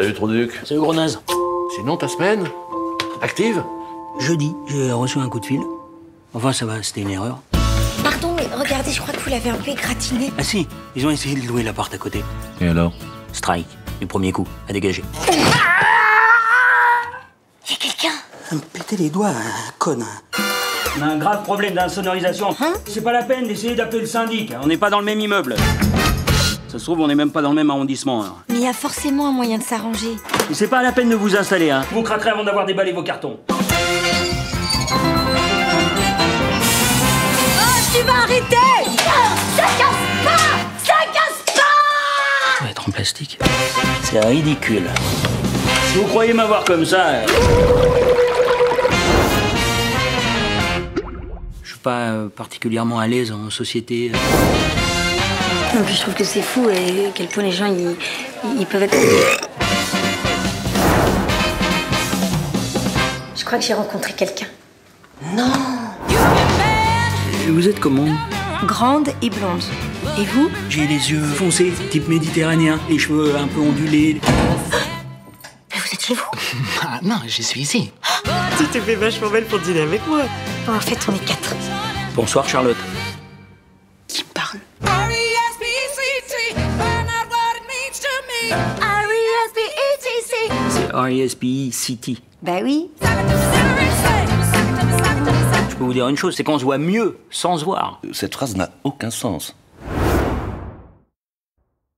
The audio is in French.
Salut Troduc. C'est le gros naze. Sinon, ta semaine Active Jeudi, j'ai reçu un coup de fil. Enfin, ça va, c'était une erreur. Pardon, mais regardez, je crois que vous l'avez un peu égratigné. Ah si, ils ont essayé de louer l'appart à côté. Et alors Strike, du premier coup, à dégager. Il y a quelqu'un Ça me pétait les doigts, hein, conne. On a un grave problème d'insonorisation. C'est pas la peine d'essayer d'appeler le syndic. On n'est pas dans le même immeuble. Ça se trouve, on n'est même pas dans le même arrondissement. alors. Mais il y a forcément un moyen de s'arranger. C'est pas la peine de vous installer, hein. Vous craquerez avant d'avoir déballé vos cartons. Oh, tu vas arrêter Ça casse pas Ça casse pas Ça va être en plastique. C'est ridicule. Si vous croyez m'avoir comme ça. euh, Je suis pas euh, particulièrement à l'aise en société. Non, je trouve que c'est fou et à quel point les gens ils, ils peuvent être. Je crois que j'ai rencontré quelqu'un. Et Vous êtes comment? Grande et blonde. Et vous? J'ai les yeux foncés, type méditerranéen, les cheveux un peu ondulés. Mais vous êtes chez vous? Ah non, je suis ici. Tu t'es fait vachement belle pour dîner avec moi. Bon, en fait, on est quatre. Bonsoir Charlotte. C'est R-E-S-P-E-C-T. Bah oui. Je peux vous dire une chose, c'est qu'on se voit mieux sans se voir. Cette phrase n'a aucun sens.